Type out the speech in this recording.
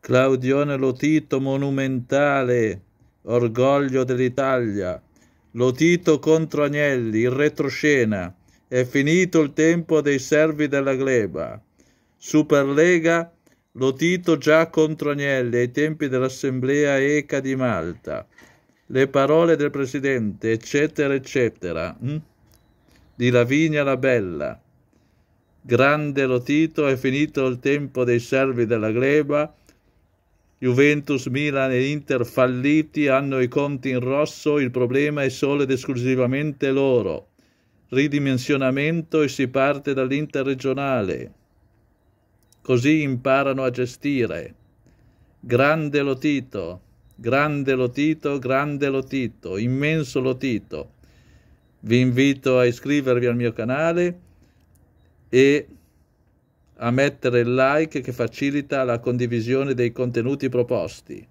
Claudione Lotito monumentale, orgoglio dell'Italia. Lotito contro Agnelli, in retroscena. È finito il tempo dei servi della gleba. Superlega, Lotito già contro Agnelli ai tempi dell'Assemblea ECA di Malta. Le parole del Presidente, eccetera, eccetera. Hm? Di Lavinia la Bella. Grande Lotito, è finito il tempo dei servi della gleba Juventus, Milan e Inter falliti hanno i conti in rosso, il problema è solo ed esclusivamente loro. Ridimensionamento e si parte dall'interregionale. Così imparano a gestire. Grande Lotito, grande Lotito, grande Lotito, immenso Lotito. Vi invito a iscrivervi al mio canale e a mettere il like che facilita la condivisione dei contenuti proposti.